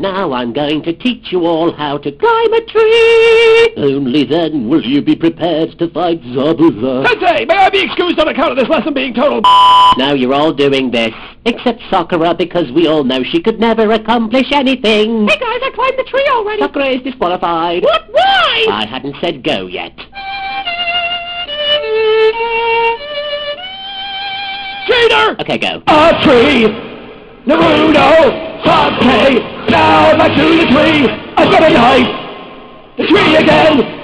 Now I'm going to teach you all how to climb a tree. Only then will you be prepared to fight Zabuza. Sensei, may I be excused on account of this lesson being total Now you're all doing this, except Sakura because we all know she could never accomplish anything. Hey guys, I climbed the tree already. Sakura is disqualified. What? Why? I hadn't said go yet. Cheater! Okay, go. A tree! Naruto! Sasuke! Now back to the tree! I've got a knife! The tree again!